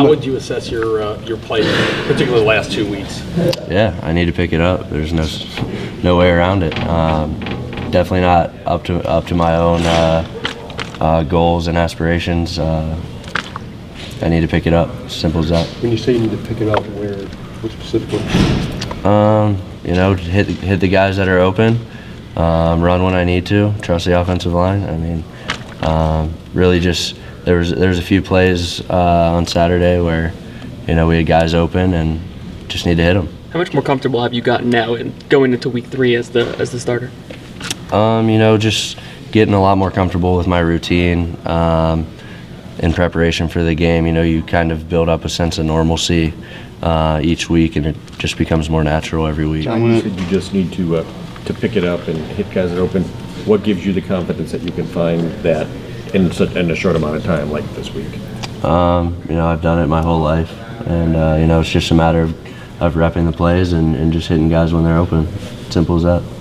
How would you assess your uh, your play, particularly the last two weeks? Yeah, I need to pick it up. There's no no way around it. Um, definitely not up to up to my own uh, uh, goals and aspirations. Uh, I need to pick it up. Simple as that. When you say you need to pick it up, where, what specifically? Um, you know, hit hit the guys that are open, um, run when I need to, trust the offensive line. I mean, um, really just there was there was a few plays uh, on Saturday where, you know, we had guys open and just need to hit them. How much more comfortable have you gotten now in going into week three as the as the starter? Um, you know, just getting a lot more comfortable with my routine um, in preparation for the game. You know, you kind of build up a sense of normalcy uh, each week, and it just becomes more natural every week. John, you said you just need to, uh, to pick it up and hit guys that are open. What gives you the confidence that you can find that in such, in a short amount of time like this week? Um, you know, I've done it my whole life, and uh, you know, it's just a matter of, of repping the plays and, and just hitting guys when they're open. Simple as that.